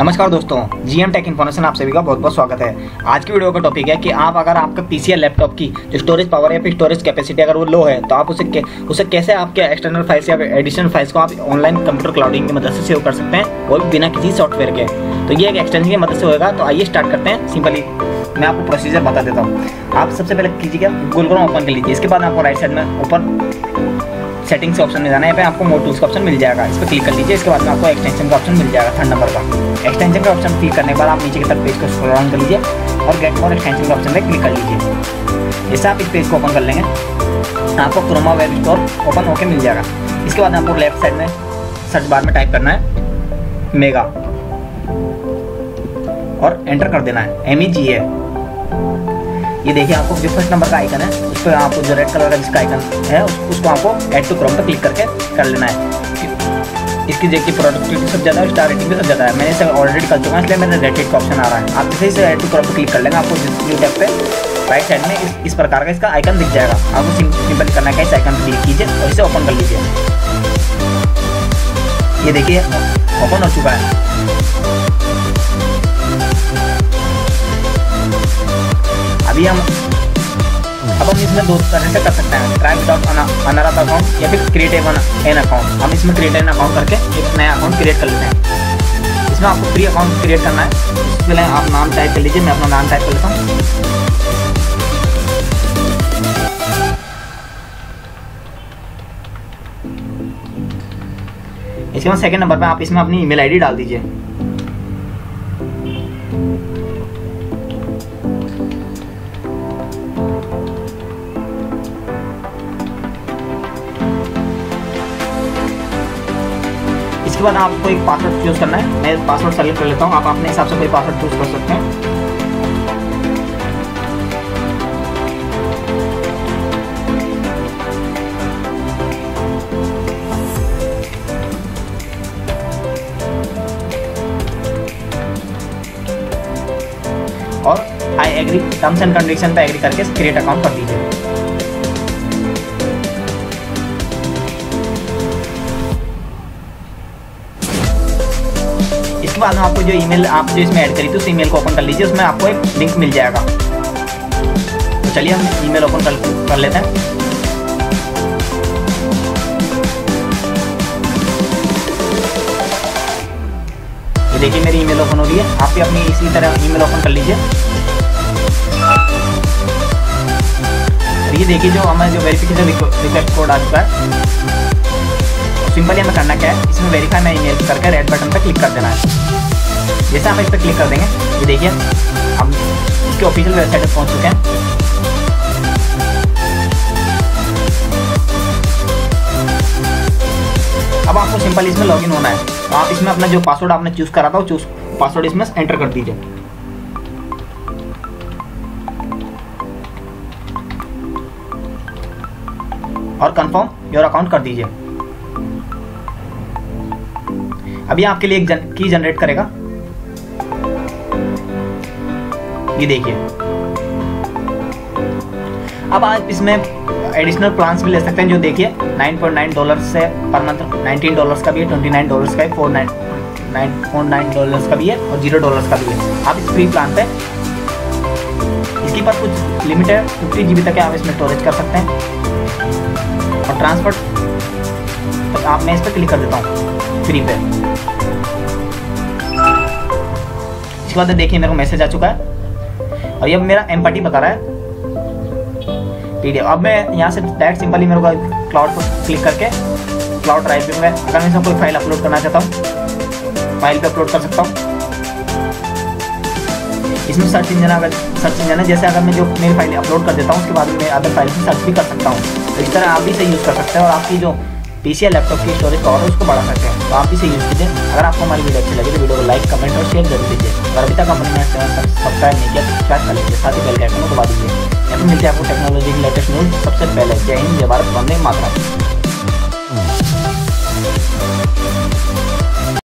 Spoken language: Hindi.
नमस्कार दोस्तों जीएम टेक इन्फॉर्मेशन आप सभी का बहुत बहुत स्वागत है। आज की वीडियो का टॉपिक है कि आप अगर आपका पीसी या लैपटॉप की जो स्टोरेज पावर या फिर स्टोरेज कैपेसिटी अगर वो लो है तो आप उसे के, उसे कैसे आपके एक्सटर्नल फाइल्स या एडिशनल फाइल्स को आप ऑनलाइन कंप्यूटर क्लाउडिंग की मदद से सेव कर सकते हैं वो भी बिना किसी सॉफ्टवेयर के। तो ये एक एक्सटेंशन की मदद से होगा तो आइए स्टार्ट करते हैं। सिंपली मैं आपको प्रोसीजर बता देता हूँ। आप सबसे पहले कीजिएगा गूगल क्रोम ओपन कर लीजिए इसके बाद आपको राइट साइड में ऊपर सेटिंग्स के ऑप्शन में जाना है पे आपको मोड टूल्स का ऑप्शन मिल जाएगा। इस पर क्लिक कर लीजिए, इसके बाद में आपको एक्सटेंशन का ऑप्शन मिल जाएगा थर्ड नंबर का। एक्सटेंशन का ऑप्शन क्लिक करने के बाद आप नीचे की तरफ़ पेज को स्क्रॉल डाउन कर लीजिए और गेट मोर एक्सटेंशन का ऑप्शन पर क्लिक कर लीजिए। जैसे आप इस पेज को ओपन कर लेंगे, आपको क्रोमा वेब स्टोर ओपन होकर मिल जाएगा। इसके बाद आपको लेफ़्ट साइड में सर्च बार में टाइप करना है मेगा और एंटर कर देना है एम ई जी है ये देखिए आपको जो फ़र्स्ट नंबर का आइकन है उस पर आपको जो रेड कलर का जिसका आइकन है उसको आपको एड टू क्रॉम पर क्लिक करके कर लेना है। इसकी देखिए प्रोडक्टिविटी सब ज़्यादा है स्टार रेटिंग भी सब ज़्यादा है। मैंने इसे ऑलरेडी कर चुका है इसलिए मेरे रेटेड का ऑप्शन आ रहा है। आप इसे एड टू क्रॉम पर क्लिक कर लेंगे आपको न्यू टैब पे राइट साइड में इस, इस प्रकार का इसका आइकन दिख जाएगा। आपको सिंपल करना है इस आइकन पर क्लिक कीजिए और इसे ओपन कर लीजिए। ये देखिए ओपन हो चुका है। अभी हम अब हम इसमें दो तरह से कर सकते हैं। ट्राई विदाउट अनरत अकाउंट या फिर क्रिएट एन अकाउंट हम इसमें क्रिएट एन अकाउंट करके एक नया अकाउंट क्रिएट कर लेते हैं। इसमें आपको फ्री अकाउंट क्रिएट करना है। उसके पहले आप नाम टाइप कर लीजिए, मैं अपना नाम टाइप कर लेता हूँ। इसके बाद सेकंड नंबर पे आप इसमें अपनी ईमेल आईडी डाल दीजिए। इसके बाद आपको एक पासवर्ड चूज़ करना है। मैं पासवर्ड सेलेक्ट कर लेता हूँ। आप अपने हिसाब से कोई पासवर्ड चूज़ कर सकते हैं। और I agree terms and condition पे एग्री करके क्रिएट अकाउंट कर दीजिए। इसके बाद में आपको जो ईमेल आप जो इसमें ऐड करी थी उस ईमेल को ओपन कर लीजिए उसमें आपको एक लिंक मिल जाएगा। तो चलिए हम ईमेल ओपन कर, कर लेते हैं। देखिए मेरी ईमेल ओपन हो रही है। आप भी अपनी इसी तरह ईमेल ओपन कर लीजिए। ये देखिए जो हमें जो वेरिफिकेशन रिक्वेस्ट कोड आ चुका है। सिंपली हमें करना क्या है? इसमें वेरीफाई मैं ईमेल करके रेड बटन पर क्लिक कर देना है। जैसे हम इस पर क्लिक कर देंगे, ये देखिए, हम इसके ऑफिशियल वेबसाइट पर पहुँच चुके हैं। अब आपको सिंपल इसमें लॉगिन होना है। तो आप इसमें अपना जो पासवर्ड आपने चूज़ करा था, वो चूज़ पासवर्ड इसमें एंटर कर दीजिए। और कंफर्म योर अकाउंट कर दीजिए। अभी आपके लिए एक जन, की जनरेट करेगा। ये देखिए। अब आप इसमें एडिशनल प्लान्स भी ले सकते हैं जो देखिए 9.9 डॉलर से पर मंथ 19 डॉलर्स का भी है 29 डॉलर्स का है four nine nine four nine dollars का भी है और ज़ीरो डॉलर्स का भी है। आप इस फ्री प्लान पे इसके पास कुछ लिमिट है फिफ्टी जी तक आप इसमें स्टोरेज कर सकते हैं। और ट्रांसफ़र तक आप, मैं इस पर क्लिक कर देता हूँ। फ्री पे। इसके बाद देखिए, मेरे को मैसेज आ चुका है। और ये मेरा एम बता रहा है। पीडीएफ अब मैं यहाँ से डायरेक्ट सिंपली मेरे को क्लाउड पर क्लिक करके क्लाउड ड्राइव में, अगर मैं कोई फ़ाइल अपलोड करना चाहता हूँ फ़ाइल पे अपलोड कर सकता हूँ। इसमें सर्च इंजन अगर सर्च इंजन है, जैसे अगर मैं जो मेरी फ़ाइल अपलोड कर देता हूँ, उसके बाद मैं अदर फ़ाइल से सर्च भी कर सकता हूँ। तो इस तरह आप भी इसे यूज़ कर सकते हैं और आपकी जो या लैपटॉप की स्टोरेज पावर उसको बढ़ा सकते हैं। तो आप इसे यूज़ कीजिए। अगर आपको हमारी वीडियो अच्छी लगी तो वीडियो को लाइक कमेंट और शेयर ज़रूर दीजिए अगर अभी तक पर सब्सक्राइब नहीं किया तो सब्सक्राइब कर लीजिए। साथ ही बेल के आइकन को दबा दीजिए। यहाँ पर मिलते हैं आपको टेक्नोलॉजी की लेटेस्ट न्यूज़ सबसे पहले। जय हिंद, जय भारत, वंदे मातरम।